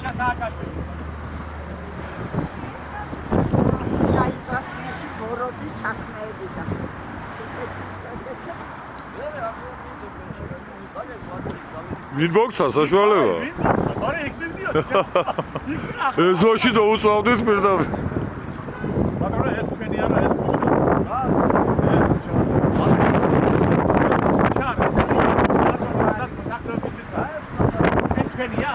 მიშა სააკაშვილი. აი დას მისი ბოროტი საქმეები და მინბოქსა საშუალება? არა, ეგ მინდია. ეს ზოში დაუწავდით პირდაპირ. მაგრამ ეს თქვენი არა, ეს ბუჩა. რა? ეს ბუჩა. მაგრამ ჩარ, ეს ბუჩა. ეს თქვენია.